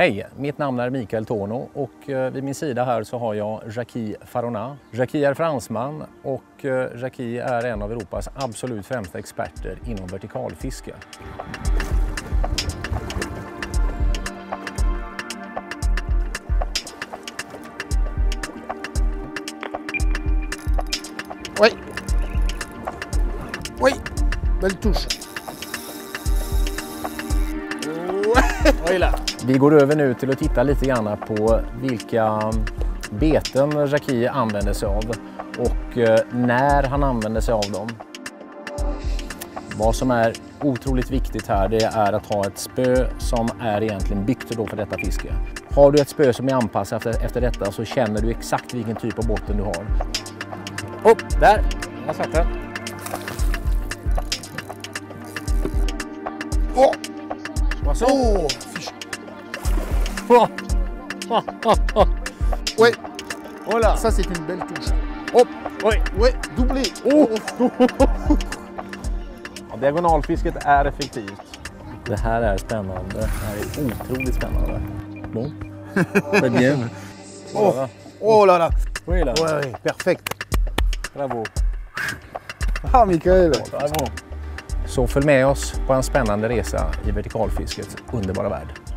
Hej, mitt namn är Mikael Torno och eh, vid min sida här så har jag Jackie Farona. Jackie är fransman och eh, Jackie är en av Europas absolut främsta experter inom vertikalfiske. Oui. Oui. Belle touche. Vi går över nu till att titta lite grann på vilka beten Jackie använder sig av och eh, när han använder sig av dem. Vad som är otroligt viktigt här det är att ha ett spö som är egentligen byggt då för detta fiske. Har du ett spö som är anpassat efter, efter detta så känner du exakt vilken typ av botten du har. Upp, där! Jag satt den. Oh, Vad så? oh, fiche. Ouais, Voilà. ça c'est une belle touche. Hop! Oj! Ouais, doublé. Oh. Ja, diagonalfisket är effektivt. Det här är spännande. Det här är otroligt spännande. Bon. Très bien. Oh, oh là là. Oui, là. Ouais, ouais, perfect. Bravo. Ah, Michael. Bravo. Så följ med oss på en spännande resa i vertikalfiskets underbara värld.